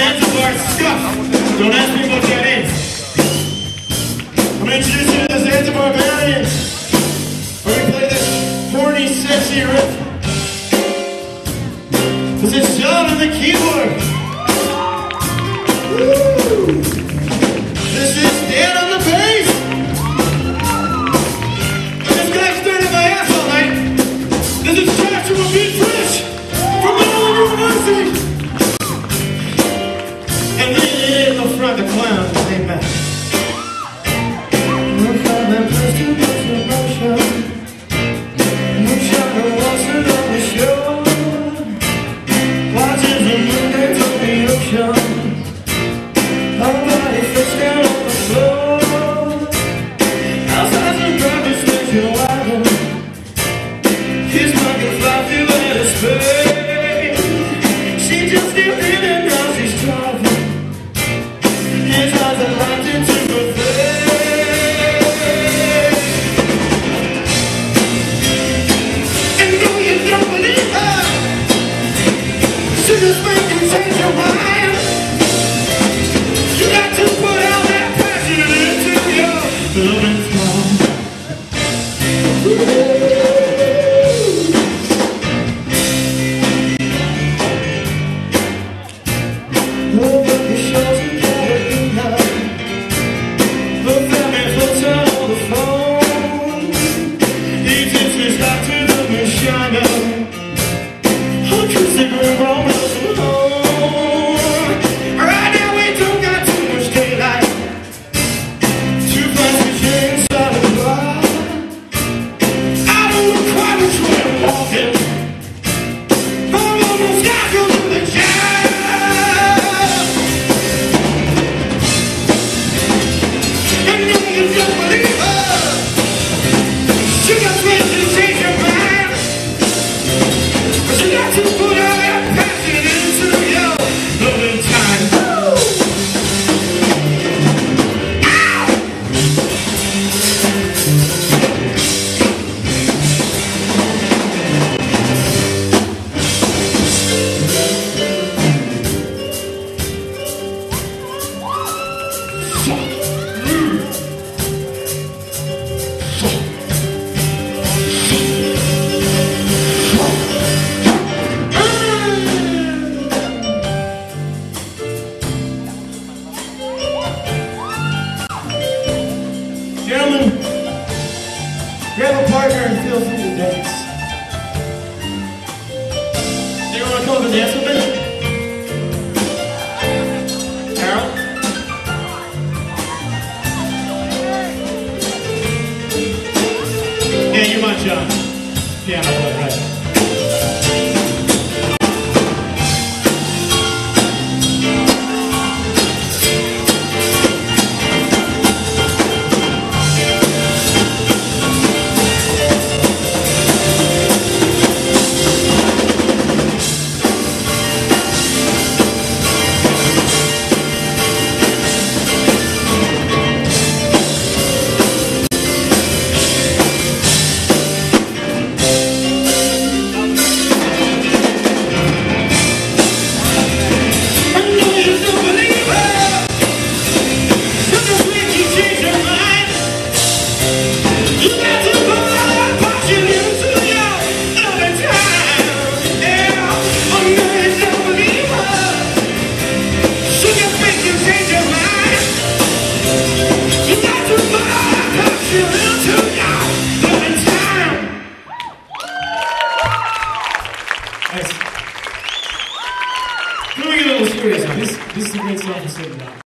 that's the word stuff. Don't ask me what that is. I'm going to introduce you to the Zanzibar band. We're going to play this horny, sexy riff. This is John on the keyboard. Woo! This is Dan on the just make you change your mind. there and feel free to dance. Do you want to come up and dance with me? Carol? Yeah, you're my John. Uh, piano right? Thank you so.